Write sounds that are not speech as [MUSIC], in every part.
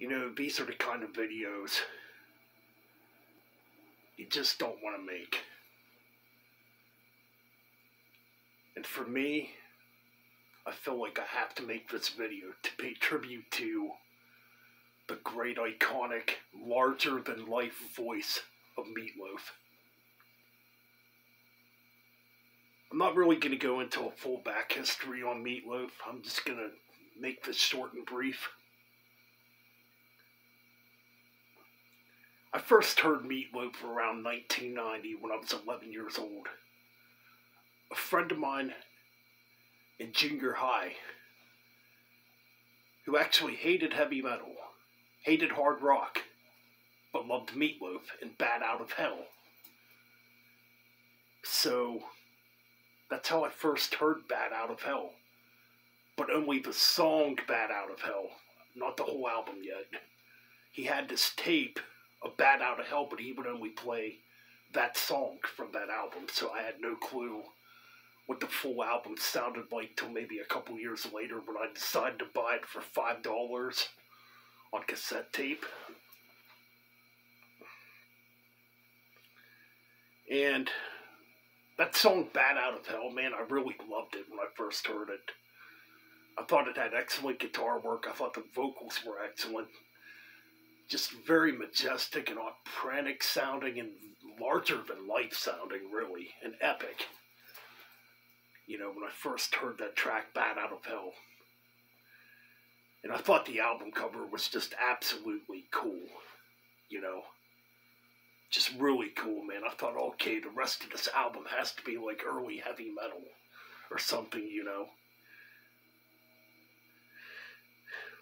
You know, these are the kind of videos you just don't want to make. And for me, I feel like I have to make this video to pay tribute to the great, iconic, larger than life voice of Meat Loaf. I'm not really going to go into a full back history on Meat Loaf. I'm just going to make this short and brief. I first heard Meat Loaf around 1990 when I was 11 years old. A friend of mine in junior high who actually hated heavy metal, hated hard rock, but loved Meat Loaf and Bat Out of Hell. So that's how I first heard Bat Out of Hell. But only the song Bat Out of Hell, not the whole album yet. He had this tape a Bat Out of Hell, but he would only play that song from that album, so I had no clue what the full album sounded like till maybe a couple years later when I decided to buy it for five dollars on cassette tape. And that song Bat Out of Hell, man, I really loved it when I first heard it. I thought it had excellent guitar work. I thought the vocals were excellent just very majestic and operatic sounding and larger than life sounding, really, and epic. You know, when I first heard that track, Bat Out of Hell. And I thought the album cover was just absolutely cool. You know, just really cool, man. I thought, okay, the rest of this album has to be like early heavy metal or something, you know.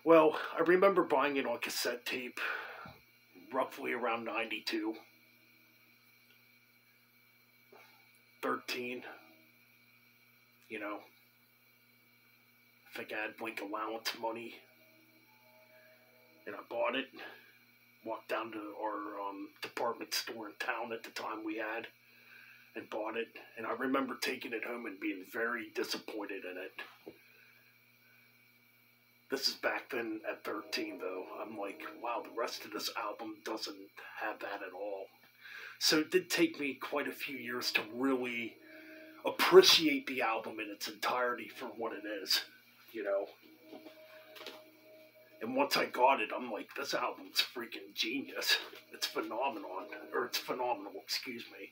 Well, I remember buying it on cassette tape roughly around 92. 13. You know, I think I had like allowance money. And I bought it. Walked down to our um, department store in town at the time we had and bought it. And I remember taking it home and being very disappointed in it. This is back then at 13, though. I'm like, wow, the rest of this album doesn't have that at all. So it did take me quite a few years to really appreciate the album in its entirety for what it is, you know. And once I got it, I'm like, this album's freaking genius. It's phenomenal, or it's phenomenal, excuse me.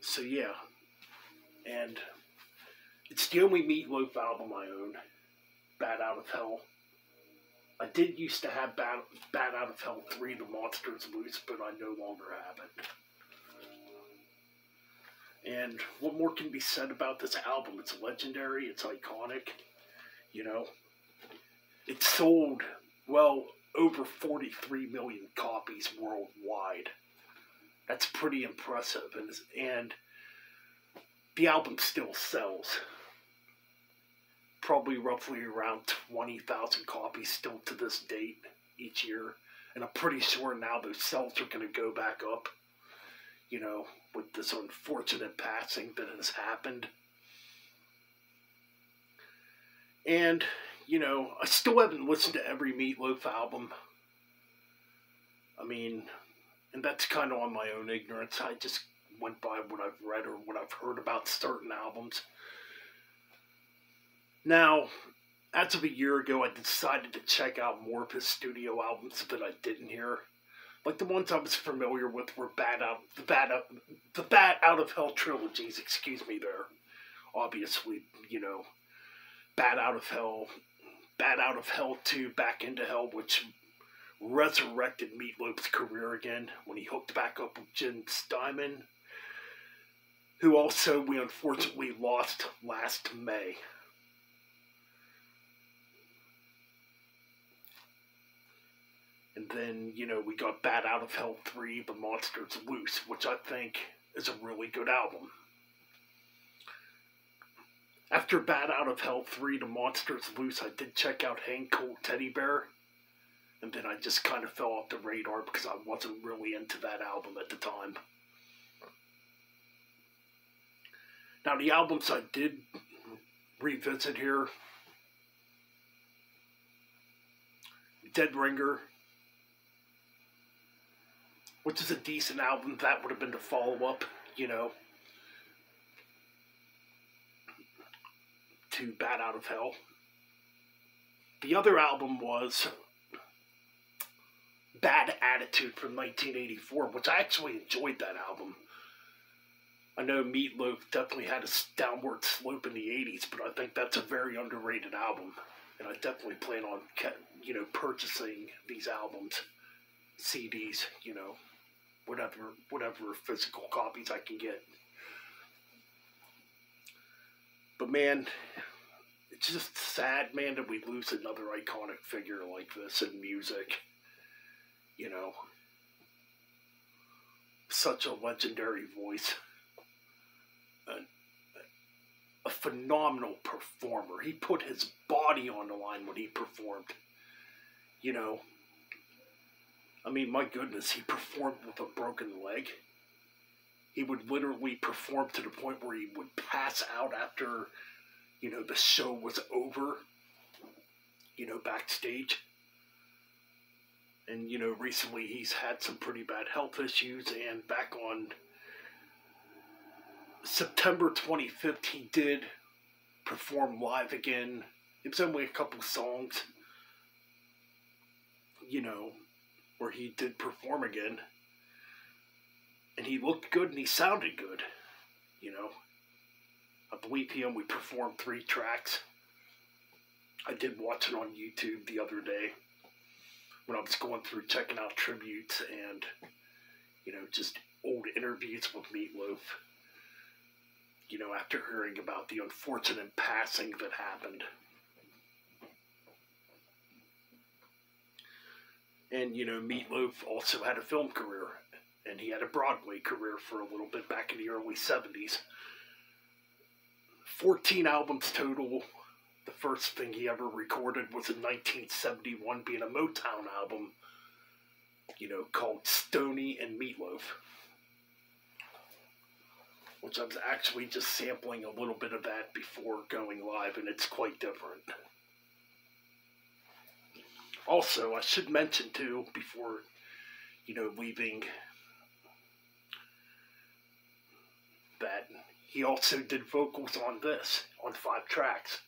So yeah, and it's the only Meat Loaf album I own. Bat Out of Hell. I did used to have Bat, Bat Out of Hell 3, The Monsters Loose, but I no longer have it. And what more can be said about this album? It's legendary, it's iconic, you know. It sold, well, over 43 million copies worldwide. That's pretty impressive. And, and the album still sells probably roughly around 20,000 copies still to this date each year. And I'm pretty sure now those sales are going to go back up, you know, with this unfortunate passing that has happened. And, you know, I still haven't listened to every Meat Loaf album. I mean, and that's kind of on my own ignorance. I just went by what I've read or what I've heard about certain albums. Now, as of a year ago, I decided to check out more of his studio albums that I didn't hear. Like the ones I was familiar with were Bad Out, the Bad Out, the Bat Out of Hell trilogies. Excuse me, there. Obviously, you know, Bat Out of Hell, Bat Out of Hell Two, Back into Hell, which resurrected Meat Loaf's career again when he hooked back up with Jim Steinman, who also we unfortunately lost last May. And then, you know, we got Bat Out of Hell 3, The Monsters Loose, which I think is a really good album. After Bat Out of Hell 3, The Monsters Loose, I did check out Hang Cool Teddy Bear. And then I just kind of fell off the radar because I wasn't really into that album at the time. Now, the albums I did revisit here Dead Ringer, which is a decent album. That would have been the follow up, you know, to Bat Out of Hell. The other album was Bad Attitude from 1984, which I actually enjoyed that album. I know Meat Loaf definitely had a downward slope in the 80s, but I think that's a very underrated album. And I definitely plan on, you know, purchasing these albums, CDs, you know, whatever, whatever physical copies I can get. But man, it's just sad, man, that we lose another iconic figure like this in music. You know, such a legendary voice a, a phenomenal performer. He put his body on the line when he performed. You know, I mean, my goodness, he performed with a broken leg. He would literally perform to the point where he would pass out after, you know, the show was over, you know, backstage. And, you know, recently he's had some pretty bad health issues, and back on September 25th, he did perform live again. It was only a couple songs, you know, where he did perform again. And he looked good and he sounded good, you know. I believe he only performed three tracks. I did watch it on YouTube the other day when I was going through checking out tributes and, you know, just old interviews with Meat Loaf you know, after hearing about the unfortunate passing that happened. And, you know, Meat Loaf also had a film career, and he had a Broadway career for a little bit back in the early 70s. 14 albums total. The first thing he ever recorded was in 1971, being a Motown album, you know, called Stoney and Meatloaf which I was actually just sampling a little bit of that before going live, and it's quite different. Also, I should mention too, before, you know, leaving, that he also did vocals on this, on five tracks.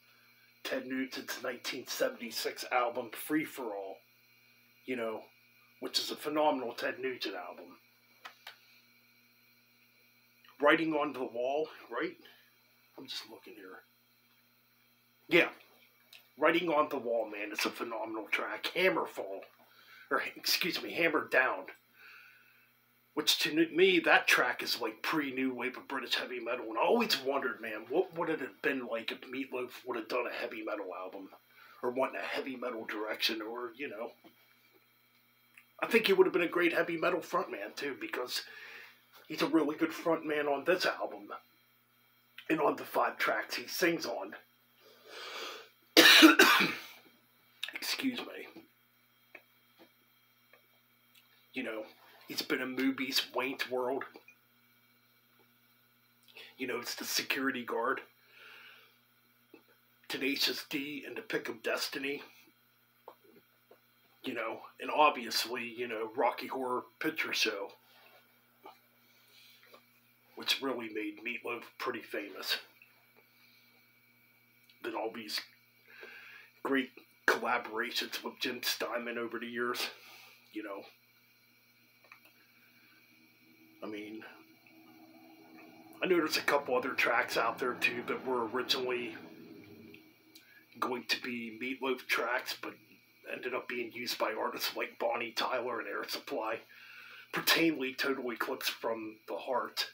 Ted Nugent's 1976 album, Free For All, you know, which is a phenomenal Ted Nugent album writing on the wall, right? I'm just looking here. Yeah. Writing on the Wall, man, it's a phenomenal track. Hammerfall. Or, [LAUGHS] excuse me, Hammer Down. Which to me, that track is like pre new wave of British heavy metal. And I always wondered, man, what would it have been like if Meat Loaf would have done a heavy metal album? Or went in a heavy metal direction, or, you know. I think he would have been a great heavy metal frontman, too, because he's a really good frontman on this album and on the five tracks he sings on. Excuse me. You know, it's been a movies, Wayne's World. You know, it's the security guard. Tenacious D and the Pick of Destiny. You know, and obviously, you know, Rocky Horror Picture Show which really made Meat Loaf pretty famous. Then all these great collaborations with Jim Steinman over the years, you know. I mean, I know there's a couple other tracks out there too that were originally going to be Meat Loaf tracks, but ended up being used by artists like Bonnie Tyler and Air Supply. Pertainly Total Eclipse from the Heart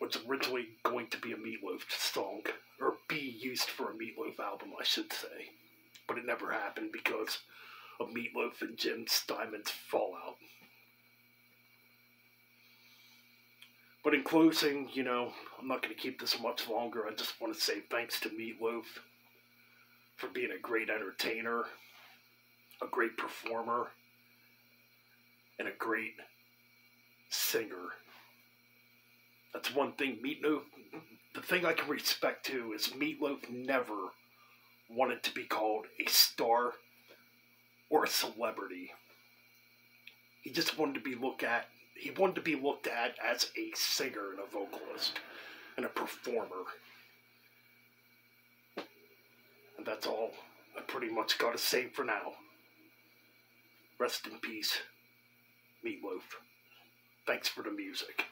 was originally going to be a Meat Loaf song, or be used for a Meat Loaf album, I should say. But it never happened because of Meat Loaf and Jim Steinman's fallout. But in closing, you know, I'm not going to keep this much longer. I just want to say thanks to Meat Loaf for being a great entertainer, a great performer, and a great singer. That's one thing Meat Loaf. The thing I can respect too is Meat Loaf never wanted to be called a star or a celebrity. He just wanted to be looked at. He wanted to be looked at as a singer and a vocalist and a performer. And that's all I pretty much got to say for now. Rest in peace, Meat Loaf. Thanks for the music.